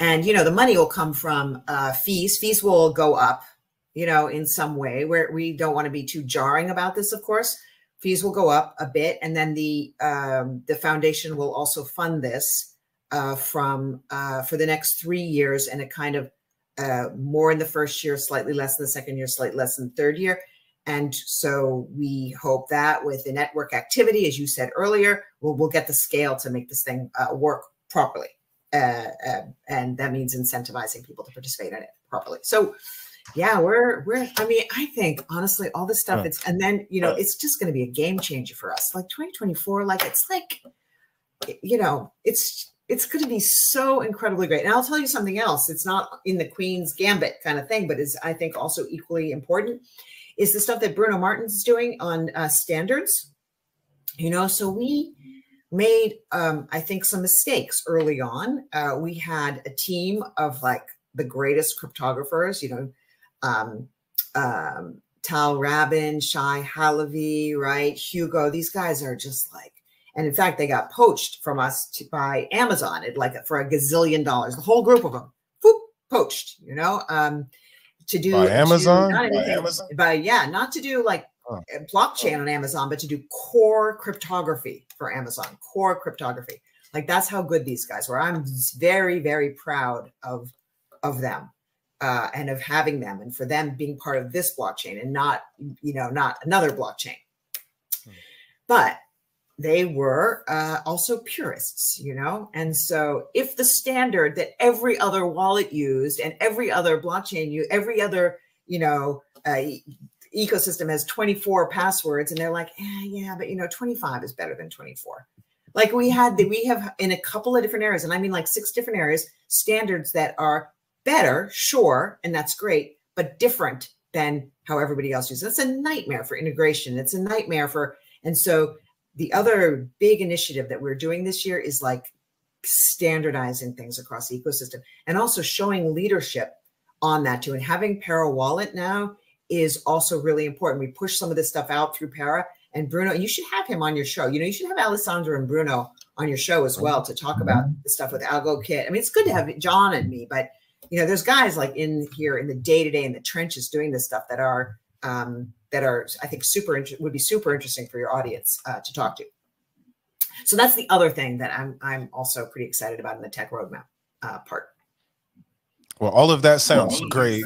and you know the money will come from uh, fees. Fees will go up, you know, in some way. Where we don't want to be too jarring about this, of course. Fees will go up a bit, and then the um, the foundation will also fund this uh, from uh, for the next three years, and it kind of uh, more in the first year, slightly less in the second year, slightly less in the third year. And so we hope that with the network activity, as you said earlier, we'll, we'll get the scale to make this thing uh, work properly. Uh, uh, and that means incentivizing people to participate in it properly. So yeah, we're, we're, I mean, I think honestly, all this stuff, it's, and then, you know, it's just going to be a game changer for us. Like 2024, like it's like, you know, it's, it's going to be so incredibly great. And I'll tell you something else. It's not in the Queen's gambit kind of thing, but is I think also equally important is the stuff that Bruno Martins is doing on uh, standards. You know, so we made, um, I think, some mistakes early on. Uh, we had a team of like the greatest cryptographers, you know, um, um, Tal Rabin, Shai Halevi, right? Hugo. These guys are just like, and in fact, they got poached from us to, by Amazon at like for a gazillion dollars. The whole group of them, whoop, poached. You know, um, to do by Amazon, to, anything, by Amazon, by yeah, not to do like oh. blockchain on Amazon, but to do core cryptography for Amazon, core cryptography. Like that's how good these guys were. I'm very, very proud of of them uh, and of having them, and for them being part of this blockchain and not, you know, not another blockchain. Hmm. But they were uh, also purists, you know? And so if the standard that every other wallet used and every other blockchain, you every other, you know, uh, ecosystem has 24 passwords and they're like, eh, yeah, but you know, 25 is better than 24. Like we had the, we have in a couple of different areas, and I mean like six different areas, standards that are better, sure, and that's great, but different than how everybody else uses. That's a nightmare for integration. It's a nightmare for, and so the other big initiative that we're doing this year is like standardizing things across the ecosystem and also showing leadership on that too. And having Pera Wallet now is also really important. We push some of this stuff out through Pera and Bruno. and You should have him on your show. You know, you should have Alessandro and Bruno on your show as well to talk about the stuff with AlgoKit. I mean, it's good to have John and me, but you know, there's guys like in here in the day to day in the trenches doing this stuff that are um, that are, I think, super would be super interesting for your audience uh, to talk to. So that's the other thing that I'm I'm also pretty excited about in the tech roadmap uh, part. Well, all of that sounds great.